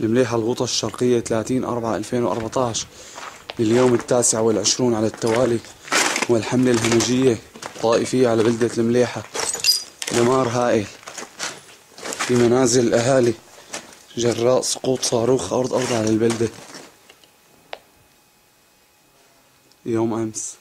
المليحة الغوطة الشرقية 30 4 2014 لليوم التاسع والعشرون على التوالي والحملة الهمجية الطائفية على بلدة المليحة. دمار هائل. في منازل الأهالي جراء سقوط صاروخ أرض أرض على البلدة. يوم أمس.